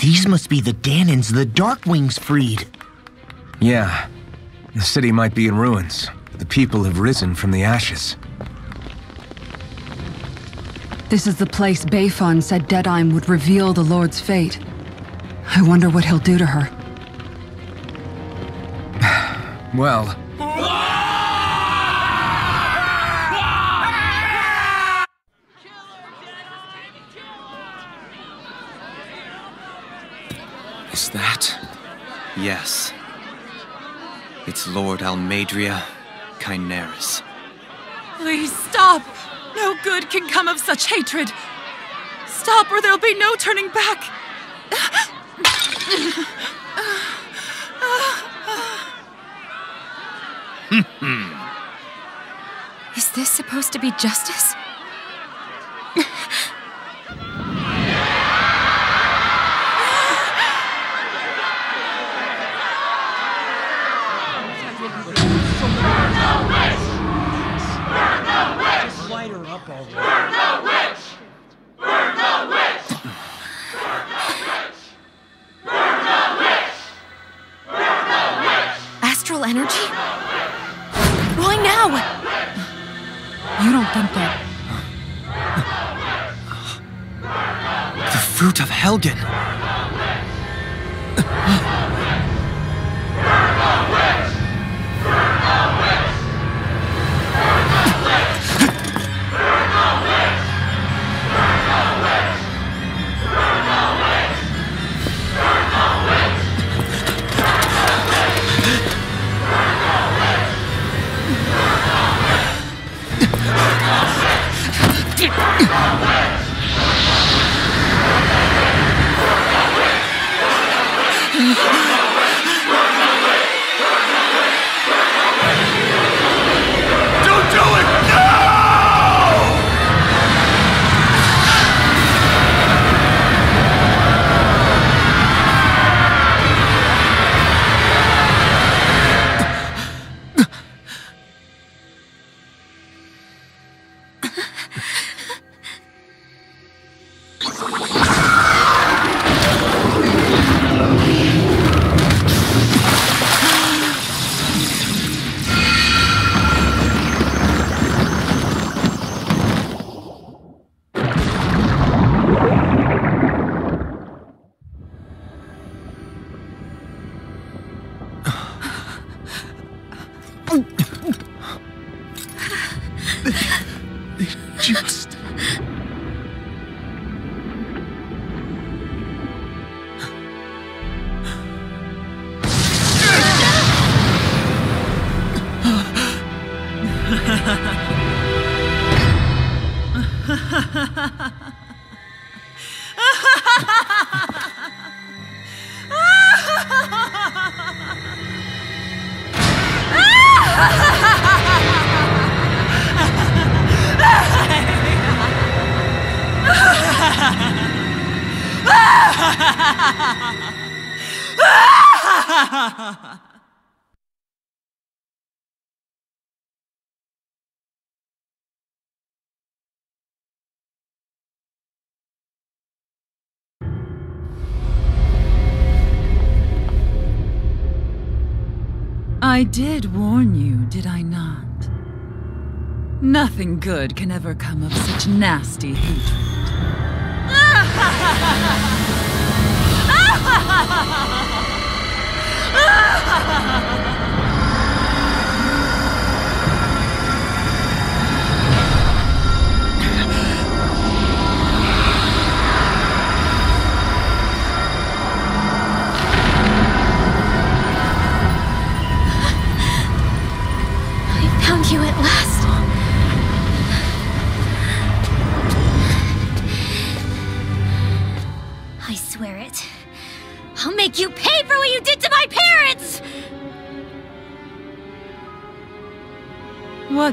These must be the Dahnans the Darkwings freed. Yeah. The city might be in ruins, but the people have risen from the ashes. This is the place Bayfon said Deadeye would reveal the Lord's fate. I wonder what he'll do to her. Well, Is that? Yes. It's Lord Almeidrea Kynaris. Please stop! No good can come of such hatred. Stop, or there'll be no turning back. Is this supposed to be justice? Fruit ha ha ha I did warn you, did I not? Nothing good can ever come of such nasty hatred.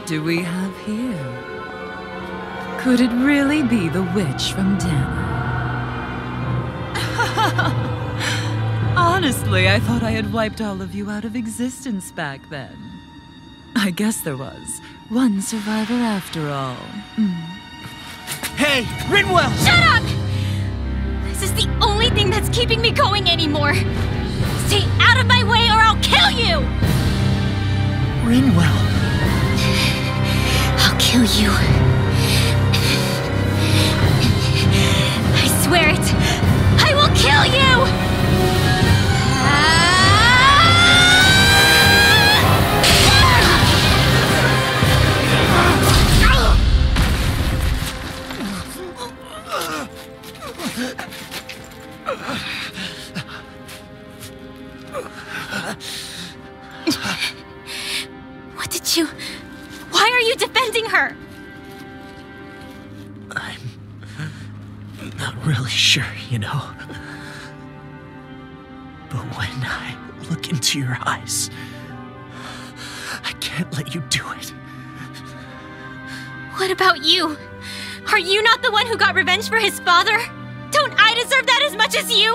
What do we have here? Could it really be the witch from Dahna? Honestly, I thought I had wiped all of you out of existence back then. I guess there was one survivor after all. Mm. Hey, Rinwell! Shut up! This is the only thing that's keeping me going anymore. Stay out of my way or I'll kill you! Rinwell. I'll kill you. I swear it. I will kill you! Can't let you do it. What about you? Are you not the one who got revenge for his father? Don't I deserve that as much as you?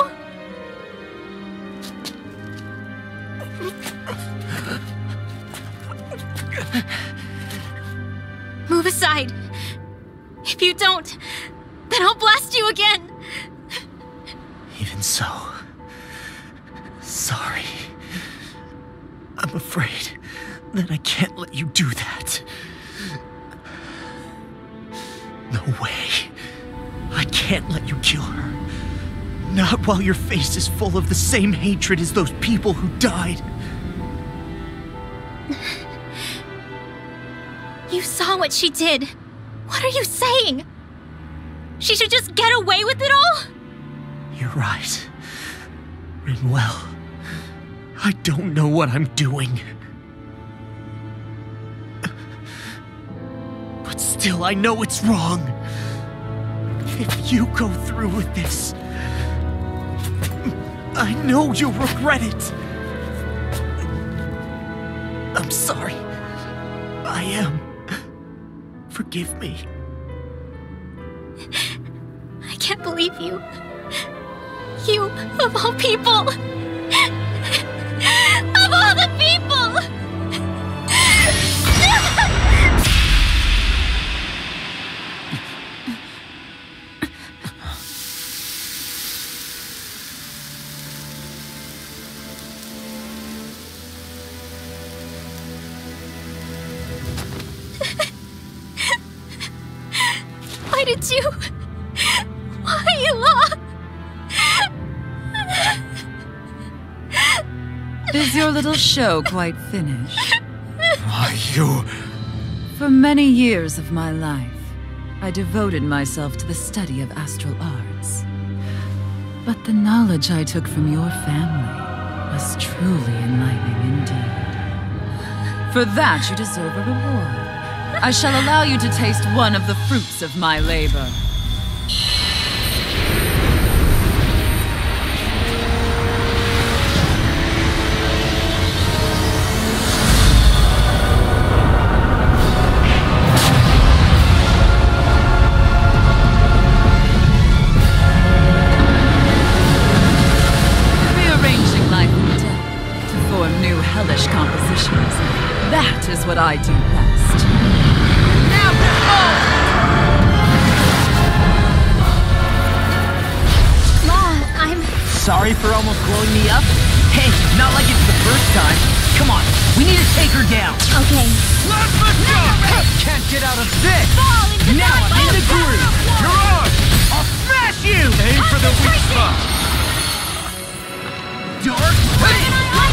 Move aside. If you don't, then I'll blast you again. Even so, sorry. I'm afraid that I can't let you do that. No way. I can't let you kill her. Not while your face is full of the same hatred as those people who died. You saw what she did. What are you saying? She should just get away with it all? You're right. Rinwell. I don't know what I'm doing. Still, I know it's wrong. If you go through with this, I know you'll regret it. I'm sorry. I am. Forgive me. I can't believe you. You, of all people. Of all the people! Why did you? Why, Ela? Is your little show quite finished? Why, you. For many years of my life, I devoted myself to the study of astral arts. But the knowledge I took from your family was truly enlightening indeed. For that, you deserve a reward. I shall allow you to taste one of the fruits of my labor. New hellish compositions. That is what I do best. Sorry for almost blowing me up? Hey, not like it's the first time. Come on, we need to take her down. Okay. Let me go! Can't get out of this! Fall into Now I'm in the groove! You're on! I'll smash you! Aim for the weak spot. Dark Fate!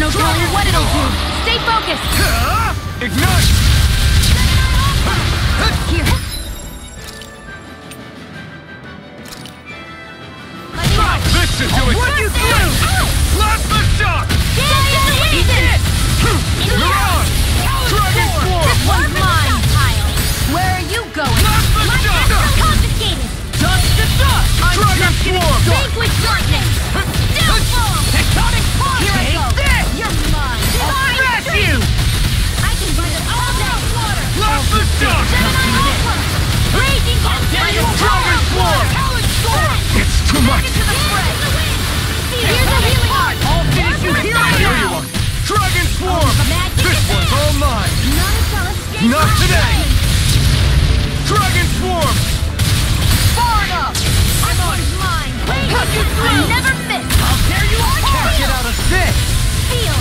no telling what it'll do. Stay focused. Ignite. Here. This is do it. What you do? Plasma shock. Dragon form. This one's mine. Where are you going? Plasma shock. Confiscated. Dust to dust. Dragon form. Vanquish darkness. Not today! Dragon Swarm! Far enough! I'm always mine! Cut you through! I never miss! I'll tear you apart! Get out of this! Feel!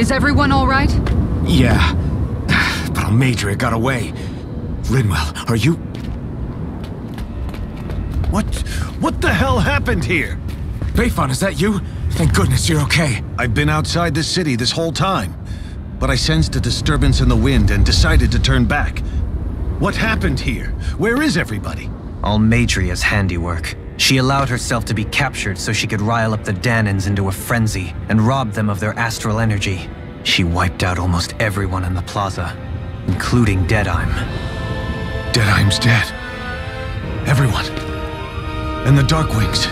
Is everyone all right? Yeah. But Almeidrea got away. Rinwell, are you... What? What the hell happened here? Bayfon, is that you? Thank goodness you're okay. I've been outside the city this whole time, but I sensed a disturbance in the wind and decided to turn back. What happened here? Where is everybody? Almeidrea's handiwork. She allowed herself to be captured so she could rile up the Dahnans into a frenzy and rob them of their astral energy. She wiped out almost everyone in the plaza, including Deadheim. Deadheim's dead. Everyone. And the Darkwings.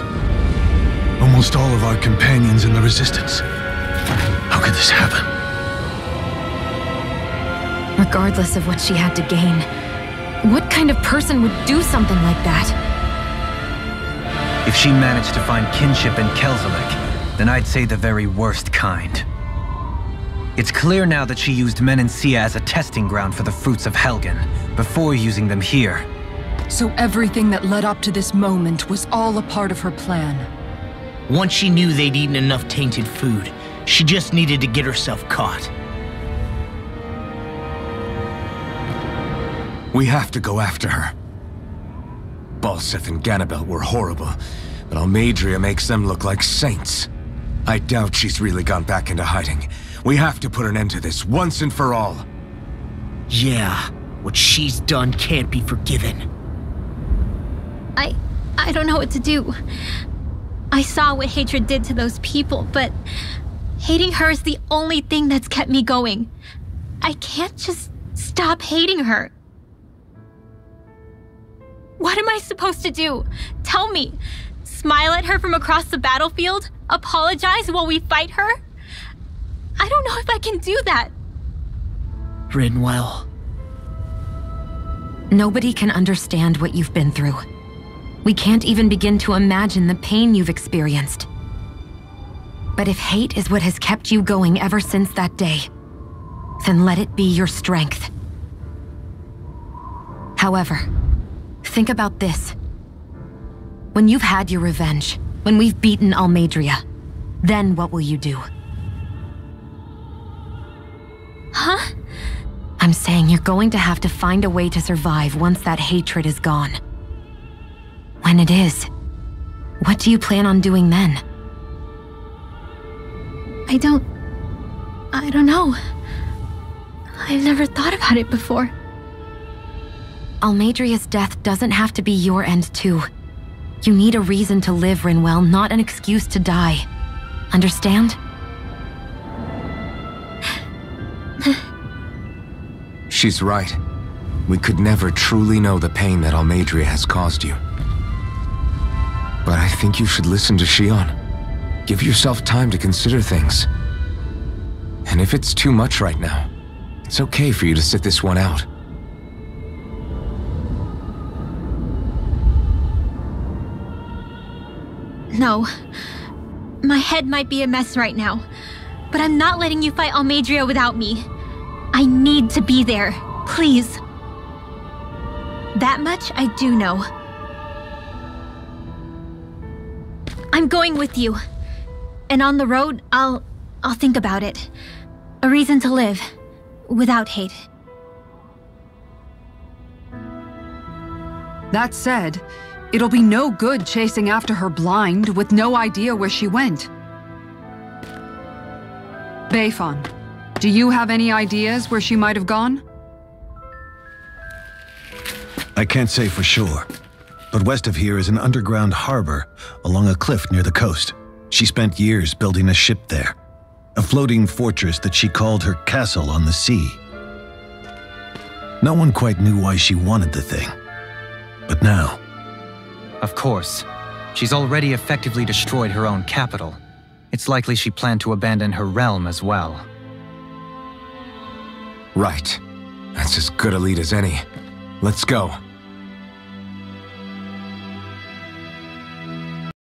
Almost all of our companions in the Resistance. How could this happen? Regardless of what she had to gain, what kind of person would do something like that? If she managed to find kinship in Kelzelk, then I'd say the very worst kind. It's clear now that she used Menancia as a testing ground for the fruits of Helgen, before using them here. So everything that led up to this moment was all a part of her plan. Once she knew they'd eaten enough tainted food, she just needed to get herself caught. We have to go after her. Balseph and Ganabelt were horrible, but Almeidrea makes them look like saints. I doubt she's really gone back into hiding. We have to put an end to this once and for all. Yeah, what she's done can't be forgiven. I I don't know what to do. I saw what hatred did to those people, but hating her is the only thing that's kept me going. I can't just stop hating her. What am I supposed to do? Tell me. Smile at her from across the battlefield? Apologize while we fight her? I don't know if I can do that. Rinwell. Nobody can understand what you've been through. We can't even begin to imagine the pain you've experienced. But if hate is what has kept you going ever since that day, then let it be your strength. However, think about this. When you've had your revenge, when we've beaten Almeidrea, then what will you do? Huh? I'm saying you're going to have to find a way to survive once that hatred is gone. When it is, what do you plan on doing then? I don't. I don't know. I've never thought about it before. Almeidrea's death doesn't have to be your end, too. You need a reason to live, Rinwell, not an excuse to die. Understand? She's right. We could never truly know the pain that Almeidrea has caused you. But I think you should listen to Shionne. Give yourself time to consider things. And if it's too much right now, it's okay for you to sit this one out. No. My head might be a mess right now, but I'm not letting you fight Almeidrea without me. I need to be there. Please. That much I do know. I'm going with you. And on the road, I'll I'll think about it. A reason to live without hate. That said, it'll be no good chasing after her blind with no idea where she went. Beifan, do you have any ideas where she might have gone? I can't say for sure, but west of here is an underground harbor along a cliff near the coast. She spent years building a ship there, a floating fortress that she called her castle on the sea. No one quite knew why she wanted the thing, but now. Of course. She's already effectively destroyed her own capital. It's likely she planned to abandon her realm as well. Right. That's as good a lead as any. Let's go.